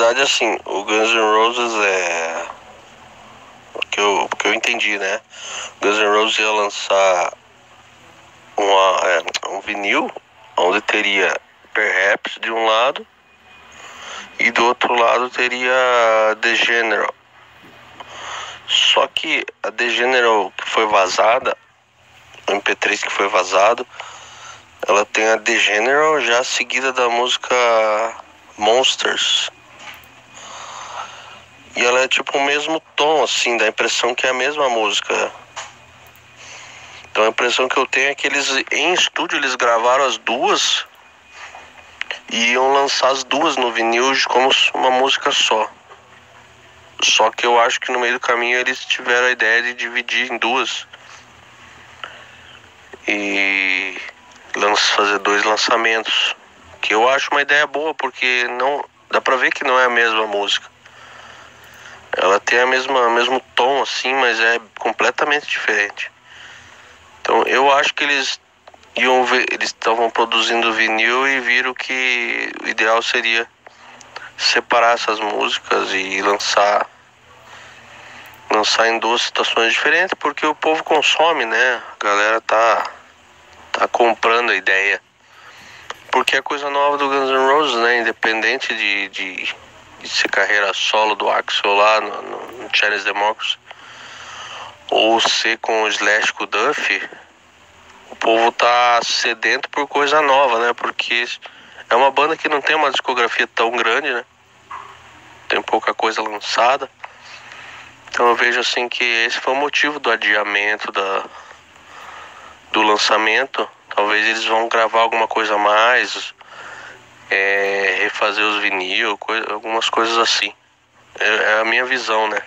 verdade, assim, o Guns N' Roses é. O que eu, que eu entendi, né? O Guns N' Roses ia lançar uma, é, um vinil onde teria Perhaps de um lado e do outro lado teria The General. Só que a The General que foi vazada, o MP3 que foi vazado, ela tem a The General já seguida da música Monsters. E ela é tipo o mesmo tom, assim, dá a impressão que é a mesma música. Então a impressão que eu tenho é que eles, em estúdio, eles gravaram as duas e iam lançar as duas no vinil como uma música só. Só que eu acho que no meio do caminho eles tiveram a ideia de dividir em duas. E fazer dois lançamentos. Que eu acho uma ideia boa, porque não dá pra ver que não é a mesma música. Ela tem a mesma mesmo tom assim, mas é completamente diferente. Então eu acho que eles iam ver, eles estavam produzindo vinil e viram que o ideal seria separar essas músicas e lançar lançar em duas situações diferentes, porque o povo consome, né? A galera tá tá comprando a ideia. Porque é coisa nova do Guns N' Roses, né? Independente de, de, ser carreira solo do Axel lá no, no, Chinese Democracy, ou ser com o Slash com o Duff, o povo tá sedento por coisa nova, né? Porque é uma banda que não tem uma discografia tão grande, né? Tem pouca coisa lançada. Então eu vejo assim que esse foi o motivo do adiamento da, do lançamento. Talvez eles vão gravar alguma coisa a mais, é, refazer os vinil, coisa, algumas coisas assim. É, é a minha visão, né?